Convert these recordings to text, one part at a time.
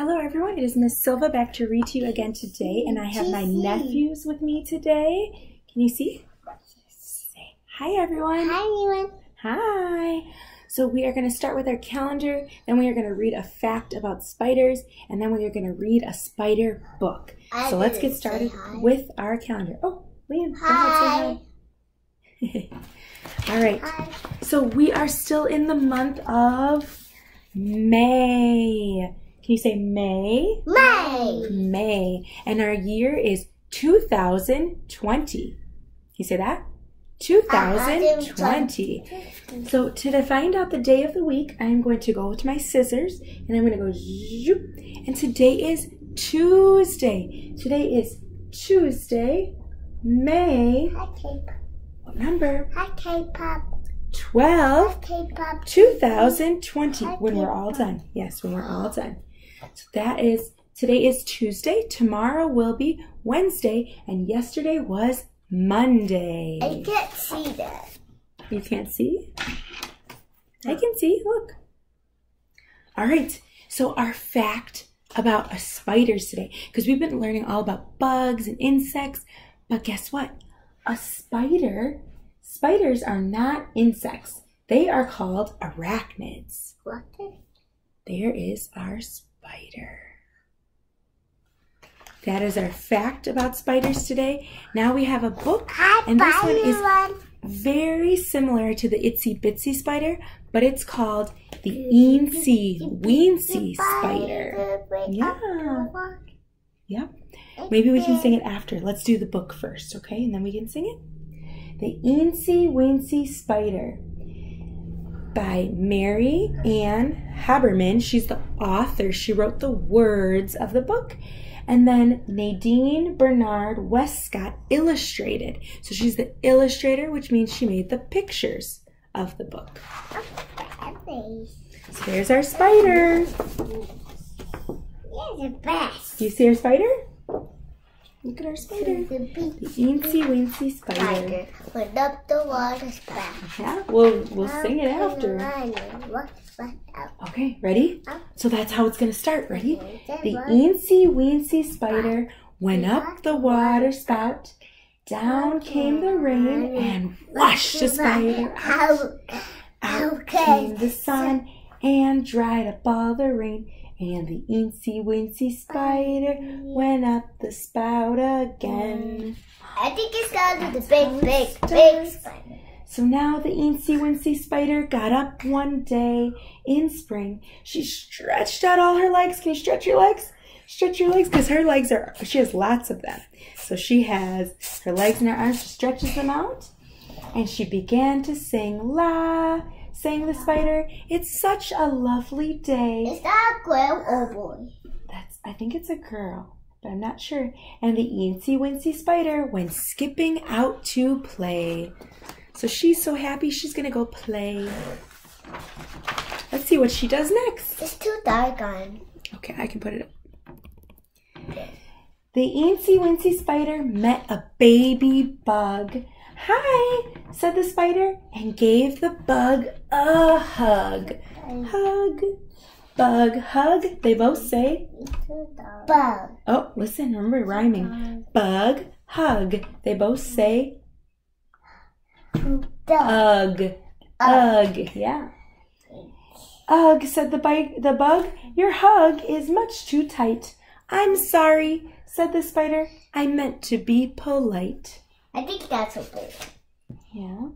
Hello everyone, it is Miss Silva back to read to you again today, and I have my nephews with me today. Can you see? Say hi everyone. Hi everyone. Hi. So we are going to start with our calendar, then we are going to read a fact about spiders, and then we are going to read a spider book. I so let's get started with our calendar. Oh, Liam, Hi. hi. All right. Hi. So we are still in the month of May. Can you say May? May. May. And our year is 2020. Can you say that? 2020. So to find out the day of the week, I'm going to go to my scissors and I'm going to go zoop. And today is Tuesday. Today is Tuesday, May, Hi K-pop. what number? Hi K-pop. 12, Hi K-pop. 2020 when we're all done. Yes, when we're all done. So that is today is Tuesday, tomorrow will be Wednesday, and yesterday was Monday. I can't see that. You can't see? I can see. Look. All right. So our fact about uh, spiders today, because we've been learning all about bugs and insects, but guess what? A spider, spiders are not insects. They are called arachnids. What? There is our spider. That is our fact about spiders today. Now we have a book, and this one is very similar to the itsy bitsy spider, but it's called the eensy weensy spider. Yeah. Yep. Maybe we can sing it after. Let's do the book first, okay? And then we can sing it. The Eensy Weensy Spider by Mary Ann Hoberman. She's the author. She wrote the words of the book. And then Nadine Bernard Westcott illustrated. So she's the illustrator, which means she made the pictures of the book. So there's our spider. You're the best. Do you see our spider? Look at our spider. The The weensy spider. spider went up the water spout. Yeah, we'll we'll sing it after. What? What? Out. Okay, ready? Up. So that's how it's gonna start. Ready? The eensy weensy spider went up the water spout. Down came the rain and washed the spider out. Out. Came the sun and dried up all the rain. And the eensy weensy spider went up the spout again. I think it's gonna the big, big, big spider. So now the eensy weensy spider got up one day in spring. She stretched out all her legs. Can you stretch your legs? Stretch your legs because her legs are, she has lots of them. So she has her legs and her arms. She stretches them out and she began to sing la. Sang the spider, it's such a lovely day. Is that a girl or boy? That's, I think it's a girl, but I'm not sure. And the eensy weensy spider went skipping out to play. So she's so happy she's gonna go play. Let's see what she does next. It's too dark on. Okay, I can put it up. The eensy weensy spider met a baby bug. Hi, said the spider, and gave the bug a hug. Hug, bug, hug. They both say Bug. Oh, listen, remember rhyming. Bug, hug. They both say ugh. Ugh. Yeah. Ugh, said the, bug, the bug. Your hug is much too tight. I'm sorry, said the spider. I meant to be polite. I think that's boy. Yeah.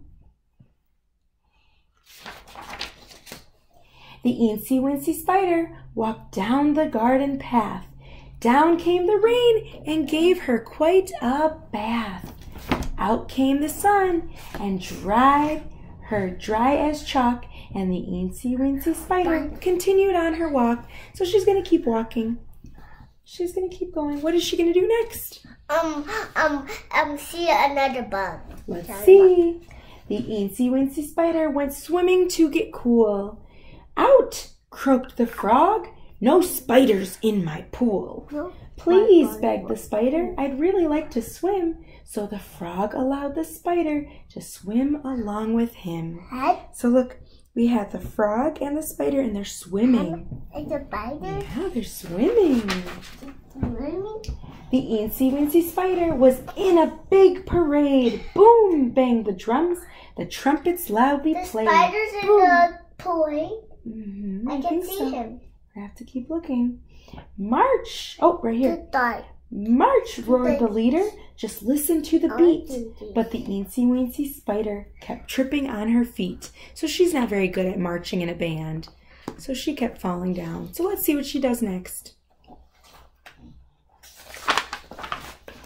The eensy weensy spider walked down the garden path. Down came the rain and gave her quite a bath. Out came the sun and dried her dry as chalk, and the eensy weensy spider continued on her walk. So she's gonna keep walking. She's gonna keep going. What is she gonna do next? Um, um, um, see another bug. Let's Sorry, see. The eensy weensy spider went swimming to get cool. Out! croaked the frog. No spiders in my pool. No. Please, begged the spider, I'd really like to swim. So the frog allowed the spider to swim along with him. So look, We have the frog and the spider, and they're swimming. It's a spider. Yeah, they're swimming. Swimming. The Eensy Weensy Spider was in a big parade. Boom, bang the drums. The trumpets loudly The played. The spider's in Boom. the toy. Mhm, I can think see so. him. I have to keep looking. March! Oh, right here. The dart. March! roared the leader. Just listen to the beat. But the Eensy Weensy Spider kept tripping on her feet. So she's not very good at marching in a band. So she kept falling down. So let's see what she does next.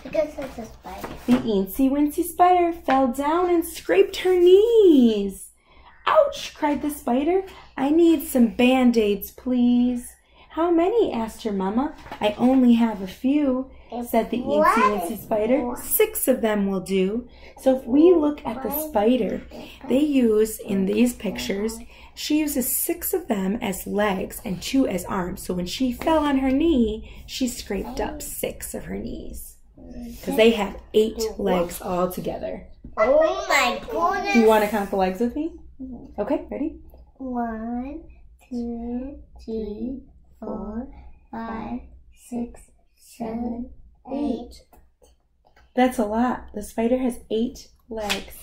Because it's a spider. The Eensy Weensy Spider fell down and scraped her knees. Ouch! cried the spider. I need some band aids, please. How many? asked her mamma. I only have a few, said the Eensy? Weensy Spider. Six of them will do. So if we look at the spider, they use in these pictures, she uses six of them as legs and two as arms. So when she fell on her knee, she scraped up six of her knees. Because they have eight legs all together. Oh my goodness. Do you want to count the legs with me? Mm-hmm. Okay, ready? One, two, three, four, five, six, seven, eight. That's a lot. The spider has eight legs.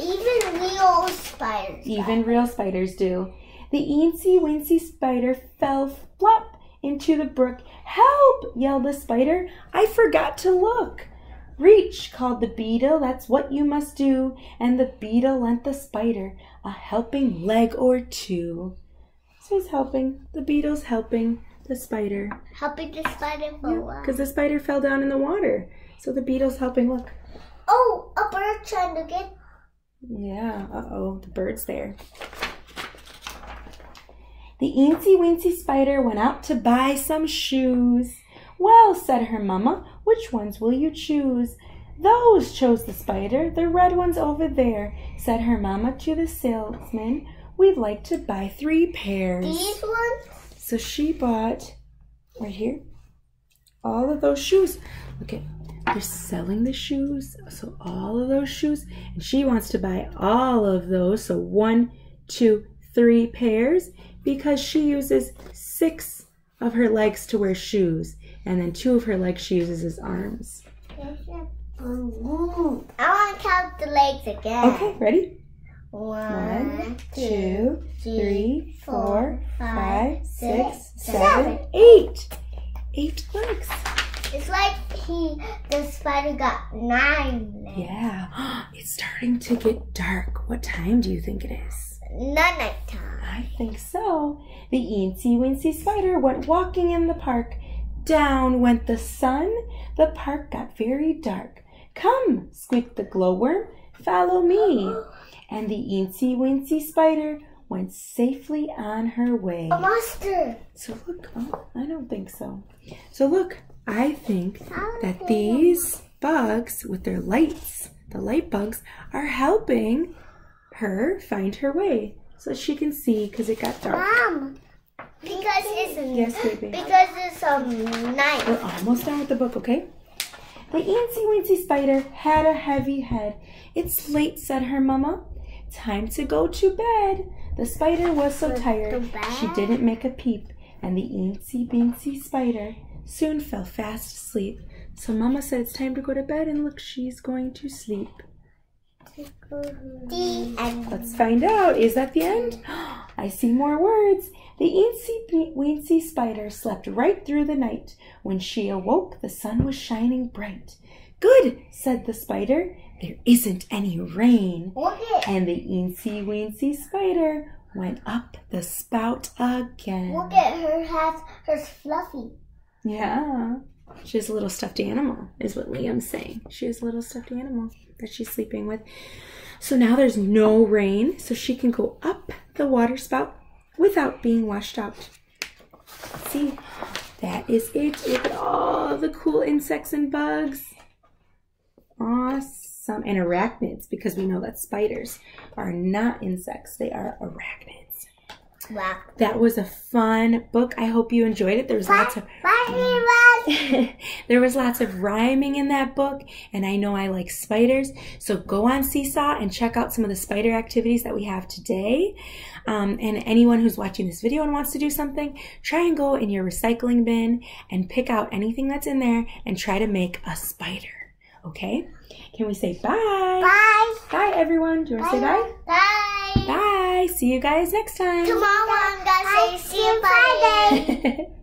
Even real spiders. Even real spiders do. The eensy weensy spider fell flop into the brook. Help! yelled the spider. I forgot to look. Reach, called the beetle. That's what you must do. And the beetle lent the spider a helping leg or two. He's helping. The beetle's helping the spider. Helping the spider for while. Because the spider fell down in the water. So the beetle's helping. Look. Oh, a bird trying to get. Yeah, uh oh, the bird's there. The eensy weensy spider went out to buy some shoes. Well, said her mamma, which ones will you choose? Those, chose the spider, the red ones over there, said her mamma to the salesman. We'd like to buy three pairs. These ones? So she bought, right here, all of those shoes. Look at, they're selling the shoes. So all of those shoes. And she wants to buy all of those. So one, two, three pairs because she uses six of her legs to wear shoes. And then two of her legs she uses as arms. I want to count the legs again. Okay, ready? One, two, three, four, five, six, seven, seven. eight. Eight legs. It's like he, the spider got nine legs. Yeah, it's starting to get dark. What time do you think it is? Not nighttime. I think so. The eensy weensy spider went walking in the park. Down went the sun. The park got very dark. Come, squeaked the glowworm, follow me. And the eensy weensy spider went safely on her way. A monster. So look, oh, I don't think so. So look, I think that these bugs with their lights, the light bugs, are helping her find her way so she can see because it got dark. Mom. Because it's Yes, baby. because it's um night. We're almost done with the book, okay? The eensy weensy spider had a heavy head. It's late, said her mamma. Time to go to bed. The spider was so tired she didn't make a peep, and the eensy beensy spider soon fell fast asleep. So mamma said it's time to go to bed, and look, she's going to sleep. Let's find out. Is that the end? I see more words. The eensy weensy spider slept right through the night. When she awoke, the sun was shining bright. Good, said the spider. There isn't any rain. Look at And the eensy weensy spider went up the spout again. look at her hat. Her's fluffy. Yeah. She has a little stuffed animal, is what Liam's saying. She has a little stuffed animal that she's sleeping with. So now there's no rain, so she can go up the water spout without being washed out. See, that is it. Look at all the cool insects and bugs. Awesome. And arachnids, because we know that spiders are not insects, they are arachnids. Wow. That was a fun book. I hope you enjoyed it. There was lots of there was lots of rhyming in that book, and I know I like spiders. So go on Seesaw and check out some of the spider activities that we have today. Um, and anyone who's watching this video and wants to do something, try and go in your recycling bin and pick out anything that's in there and try to make a spider. Okay? Can we say bye? Bye. Bye, everyone. Do you want to say bye? Bye. Bye. See you guys next time. Tomorrow I'm gonna say see you Friday.